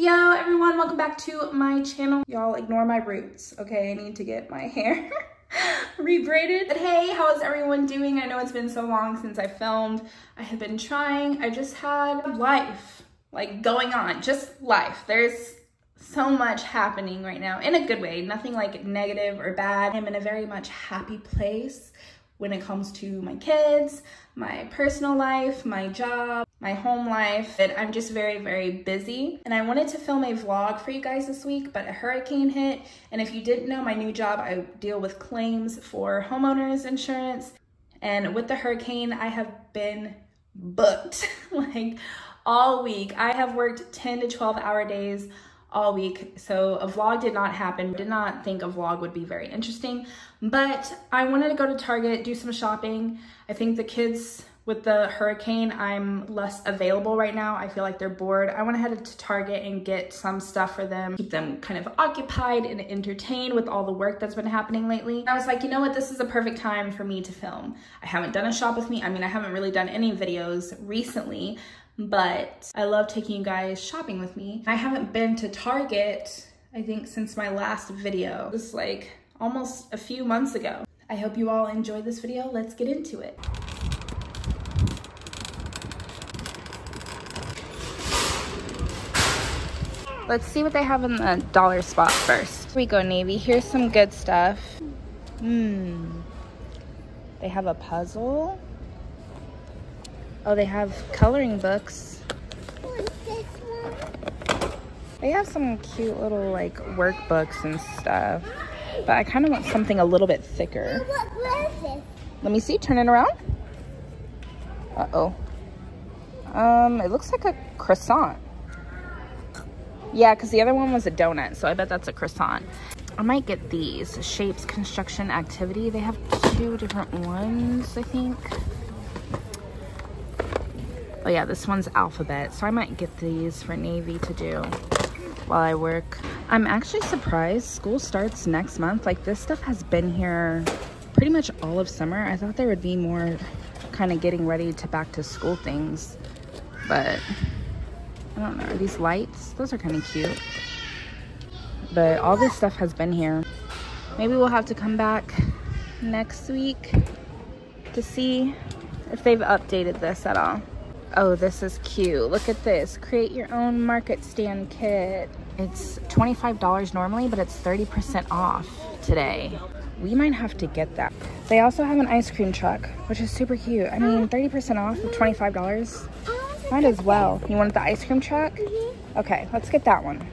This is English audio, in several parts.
Yo everyone, welcome back to my channel. Y'all ignore my roots, okay? I need to get my hair rebraided. But hey, how is everyone doing? I know it's been so long since I filmed. I have been trying. I just had life, like going on, just life. There's so much happening right now in a good way, nothing like negative or bad. I'm in a very much happy place when it comes to my kids, my personal life, my job, my home life. And I'm just very, very busy. And I wanted to film a vlog for you guys this week, but a hurricane hit. And if you didn't know my new job, I deal with claims for homeowners insurance. And with the hurricane, I have been booked like all week. I have worked 10 to 12 hour days all week. So a vlog did not happen. Did not think a vlog would be very interesting, but I wanted to go to Target, do some shopping. I think the kids with the hurricane, I'm less available right now. I feel like they're bored. I went ahead to Target and get some stuff for them, keep them kind of occupied and entertained with all the work that's been happening lately. I was like, you know what? This is a perfect time for me to film. I haven't done a shop with me. I mean, I haven't really done any videos recently, but I love taking you guys shopping with me. I haven't been to Target, I think since my last video. Was like almost a few months ago. I hope you all enjoyed this video. Let's get into it. Let's see what they have in the dollar spot first. Here we go, Navy. Here's some good stuff. Hmm. They have a puzzle. Oh, they have coloring books. They have some cute little like workbooks and stuff. But I kind of want something a little bit thicker. Let me see, turn it around. Uh-oh. Um, it looks like a croissant. Yeah, because the other one was a donut, so I bet that's a croissant. I might get these. Shapes Construction Activity. They have two different ones, I think. Oh yeah, this one's alphabet. So I might get these for Navy to do while I work. I'm actually surprised school starts next month. Like this stuff has been here pretty much all of summer. I thought there would be more kind of getting ready to back to school things. But I don't know, these lights? Those are kind of cute. But all this stuff has been here. Maybe we'll have to come back next week to see if they've updated this at all. Oh, this is cute. Look at this. Create your own market stand kit. It's $25 normally, but it's 30% off today. We might have to get that. They also have an ice cream truck, which is super cute. I mean, 30% off of $25. Might as well. You want the ice cream truck? Mm-hmm. Okay, let's get that one.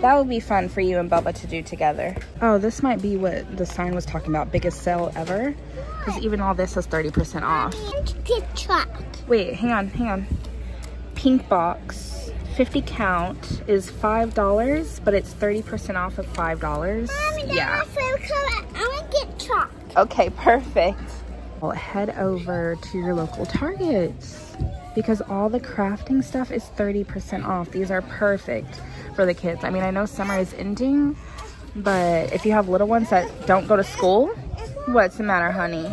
That would be fun for you and Bubba to do together. Oh, this might be what the sign was talking about. Biggest sale ever. Because even all this is 30% off. truck. Wait, hang on, hang on. Pink box, 50 count is $5, but it's 30% off of $5. yeah. I want to get truck. Okay, perfect. Well, head over to your local Targets because all the crafting stuff is 30% off. These are perfect for the kids. I mean, I know summer is ending, but if you have little ones that don't go to school, what's the matter, honey?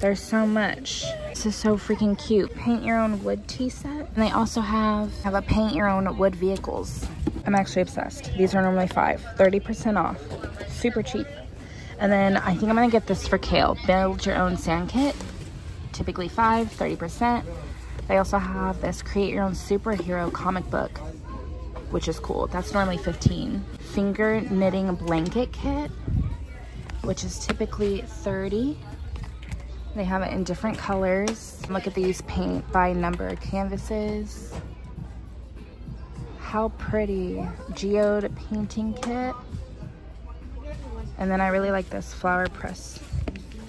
There's so much. This is so freaking cute. Paint your own wood tea set. And they also have, have a paint your own wood vehicles. I'm actually obsessed. These are normally five, 30% off. Super cheap. And then I think I'm gonna get this for Kale. Build your own sand kit. Typically five, 30%. They also have this create your own superhero comic book, which is cool. That's normally 15. Finger knitting blanket kit, which is typically 30. They have it in different colors. Look at these paint by number canvases. How pretty. Geode painting kit. And then I really like this flower press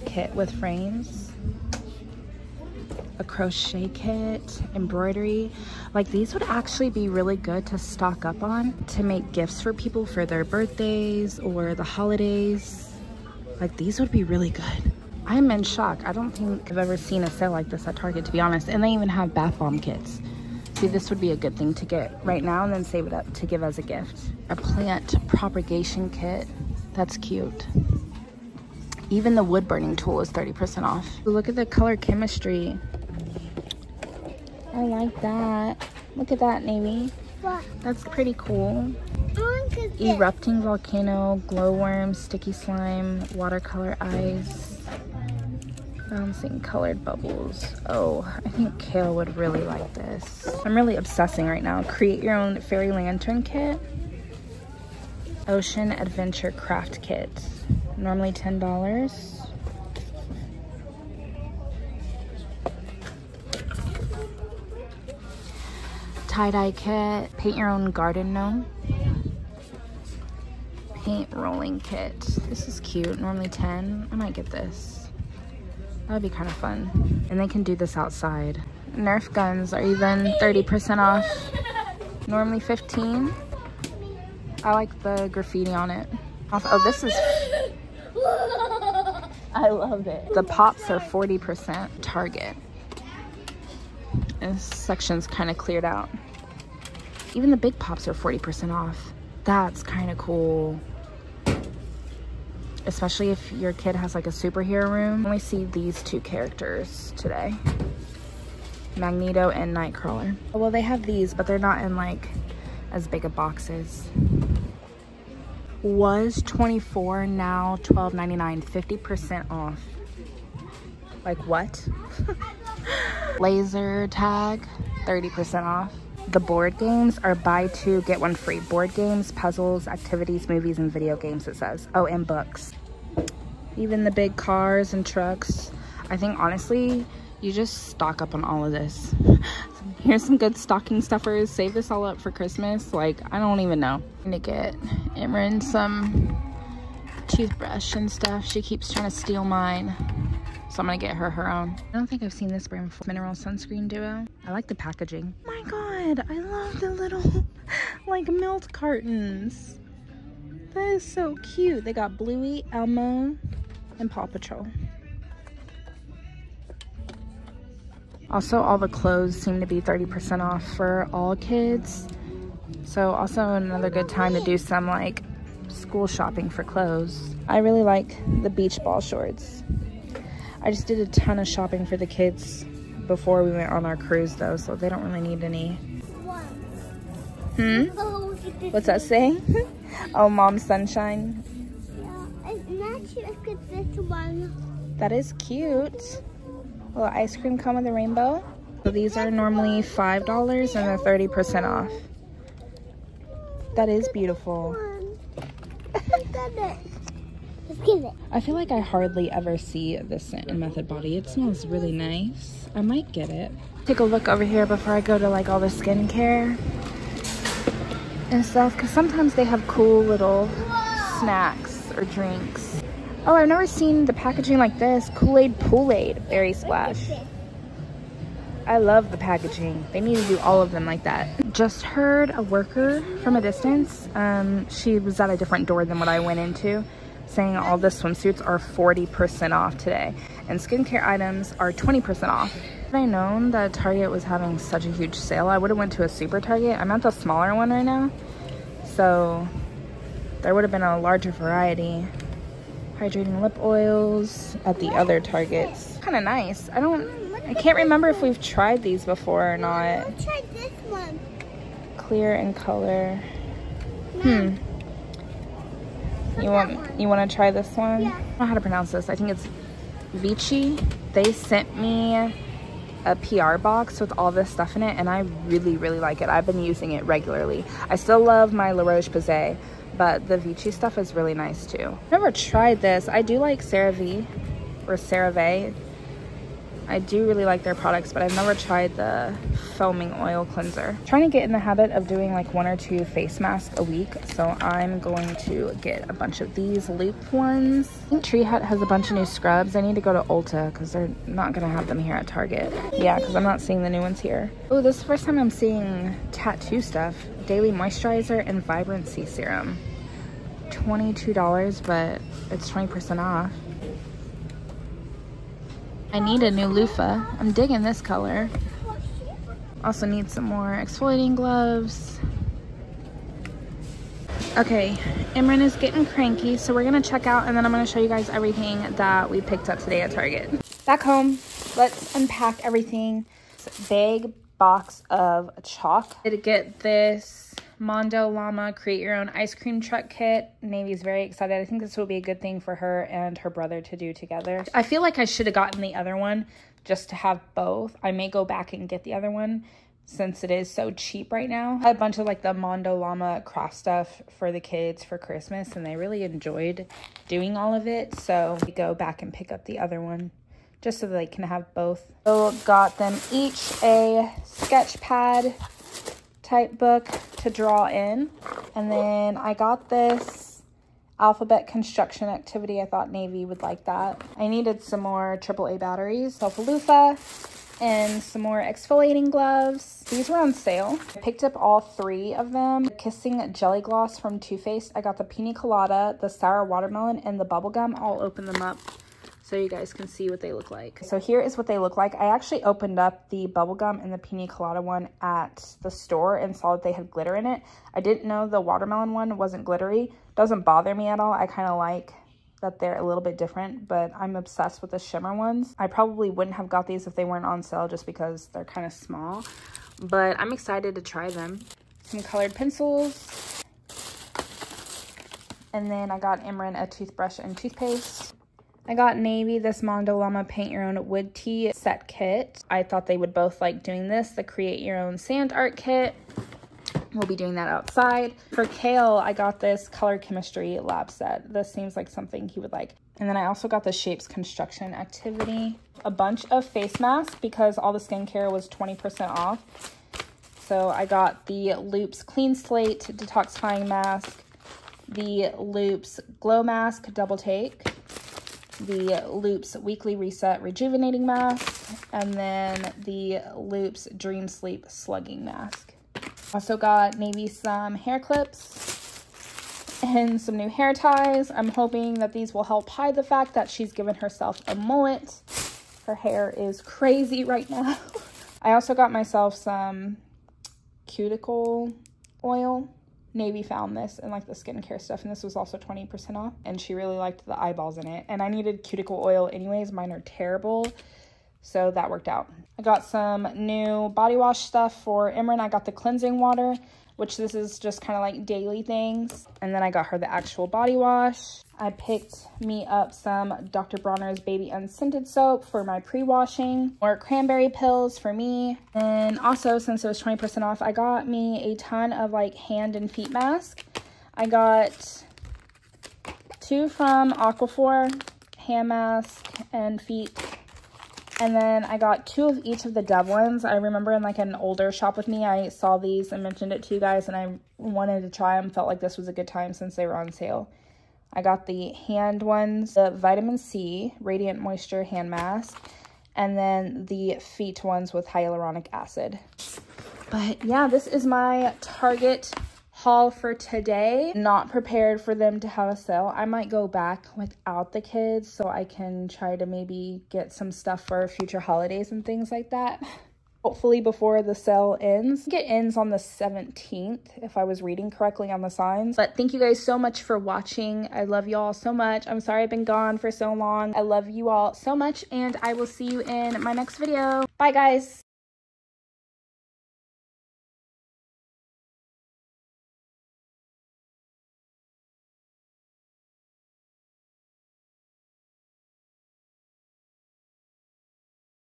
kit with frames. A crochet kit, embroidery. Like these would actually be really good to stock up on to make gifts for people for their birthdays or the holidays. Like these would be really good. I'm in shock. I don't think I've ever seen a sale like this at Target, to be honest. And they even have bath bomb kits. See, this would be a good thing to get right now and then save it up to give as a gift. A plant propagation kit. That's cute. Even the wood burning tool is 30% off. Look at the color chemistry. I like that. Look at that, Navy. What? That's pretty cool. I want to get Erupting volcano, glowworm, sticky slime, watercolor eyes, bouncing colored bubbles. Oh, I think Kale would really like this. I'm really obsessing right now. Create your own fairy lantern kit. Ocean Adventure Craft Kit. Normally $10. Tie-dye kit. Paint your own garden gnome paint rolling kit. This is cute, normally 10. I might get this. That would be kind of fun. And they can do this outside. Nerf guns are even 30% off. Normally 15. I like the graffiti on it. Oh, this is, I love it. The pops are 40% Target. This section's kind of cleared out. Even the big pops are 40% off. That's kind of cool. Especially if your kid has like a superhero room. Only see these two characters today. Magneto and Nightcrawler. Well, they have these, but they're not in like as big of boxes. Was 24, now 12.99, 50% off. Like what? Laser tag, 30% off. The board games are buy two, get one free. Board games, puzzles, activities, movies, and video games, it says. Oh, and books. Even the big cars and trucks. I think, honestly, you just stock up on all of this. Here's some good stocking stuffers. Save this all up for Christmas. Like, I don't even know. I'm gonna get Imran some toothbrush and stuff. She keeps trying to steal mine. So I'm gonna get her her own. I don't think I've seen this brand before. Mineral Sunscreen Duo. I like the packaging. Oh my God, I love the little like milk cartons. That is so cute. They got Bluey, Elmo, and Paw Patrol. Also, all the clothes seem to be 30% off for all kids. So also another good time to do some like school shopping for clothes. I really like the beach ball shorts. I just did a ton of shopping for the kids before we went on our cruise though, so they don't really need any. Hmm? What's that saying? oh, Mom Sunshine. Yeah, I'm not sure if it's this one. That is cute. Will ice cream come with a rainbow? So these are normally $5 and they're 30% off. That is beautiful. Let's get it. Let's get it. I feel like I hardly ever see this scent in Method Body. It smells really nice. I might get it. Take a look over here before I go to like all the skincare and stuff because sometimes they have cool little snacks or drinks. Oh, I've never seen the packaging like this. Kool-Aid Pool-Aid Berry Splash. I love the packaging. They need to do all of them like that. Just heard a worker from a distance. Um, she was at a different door than what I went into saying all the swimsuits are 40% off today and skincare items are 20% off. Had I known that Target was having such a huge sale, I would have went to a super Target. I'm at the smaller one right now, so there would have been a larger variety. Hydrating lip oils at the other Targets. Kind of nice. I don't, I can't remember if we've tried these before or not. Try this one. Clear in color. Hmm. You want you want to try this one? Yeah. I don't know how to pronounce this. I think it's Vichy. They sent me a PR box with all this stuff in it and I really, really like it. I've been using it regularly. I still love my La Roche-Posay, but the Vichy stuff is really nice too. Never tried this. I do like CeraVe or CeraVe. I do really like their products, but I've never tried the foaming oil cleanser. I'm trying to get in the habit of doing like one or two face masks a week, so I'm going to get a bunch of these loop ones. I think Tree Hut has a bunch of new scrubs. I need to go to Ulta because they're not gonna have them here at Target. Yeah, because I'm not seeing the new ones here. Oh, this is the first time I'm seeing tattoo stuff. Daily moisturizer and vibrancy serum. $22, but it's 20% off. I need a new loofah. I'm digging this color. Also need some more exfoliating gloves. Okay, Imran is getting cranky, so we're gonna check out and then I'm gonna show you guys everything that we picked up today at Target. Back home, let's unpack everything. Bag, box of chalk. Did get this Mondo Llama Create Your Own Ice Cream Truck Kit. Navy's very excited. I think this will be a good thing for her and her brother to do together. I feel like I should have gotten the other one just to have both. I may go back and get the other one since it is so cheap right now. A bunch of like the Mondo Llama craft stuff for the kids for Christmas and they really enjoyed doing all of it. So we go back and pick up the other one just so they can have both. So got them each a sketch pad type book to draw in. And then I got this alphabet construction activity. I thought Navy would like that. I needed some more AAA batteries, Sulfalufa, and some more exfoliating gloves. These were on sale. I picked up all three of them. Kissing Jelly Gloss from Too Faced. I got the Pina Colada, the Sour Watermelon, and the Bubblegum. I'll open them up so you guys can see what they look like. So here is what they look like. I actually opened up the bubblegum and the pina colada one at the store and saw that they had glitter in it. I didn't know the watermelon one wasn't glittery. Doesn't bother me at all. I kind of like that they're a little bit different, but I'm obsessed with the shimmer ones. I probably wouldn't have got these if they weren't on sale just because they're kind of small, but I'm excited to try them. Some colored pencils. And then I got Imran a toothbrush and toothpaste. I got Navy this Mondo Llama Paint Your Own Wood Tea set kit. I thought they would both like doing this, the Create Your Own Sand Art kit. We'll be doing that outside. For Kale, I got this Color Chemistry lab set. This seems like something he would like. And then I also got the Shapes Construction Activity. A bunch of face masks because all the skincare was 20% off. So I got the Loops Clean Slate Detoxifying Mask, the Loops Glow Mask Double Take, the Loops Weekly Reset Rejuvenating Mask, and then the Loops Dream Sleep Slugging Mask. Also got maybe some hair clips and some new hair ties. I'm hoping that these will help hide the fact that she's given herself a mullet. Her hair is crazy right now. I also got myself some cuticle oil Navy found this and like the skincare stuff and this was also 20% off and she really liked the eyeballs in it. And I needed cuticle oil anyways. Mine are terrible. So that worked out. I got some new body wash stuff for Imran. I got the cleansing water which this is just kind of like daily things. And then I got her the actual body wash. I picked me up some Dr. Bronner's Baby Unscented Soap for my pre-washing. or cranberry pills for me. And also, since it was 20% off, I got me a ton of like hand and feet masks. I got two from Aquaphor, hand mask and feet and then I got two of each of the Dove ones. I remember in like an older shop with me, I saw these and mentioned it to you guys and I wanted to try them. Felt like this was a good time since they were on sale. I got the hand ones, the vitamin C Radiant Moisture Hand Mask, and then the feet ones with hyaluronic acid. But yeah, this is my Target haul for today. Not prepared for them to have a sale. I might go back without the kids so I can try to maybe get some stuff for future holidays and things like that. Hopefully before the sale ends. It ends on the 17th if I was reading correctly on the signs. But thank you guys so much for watching. I love you all so much. I'm sorry I've been gone for so long. I love you all so much and I will see you in my next video. Bye guys.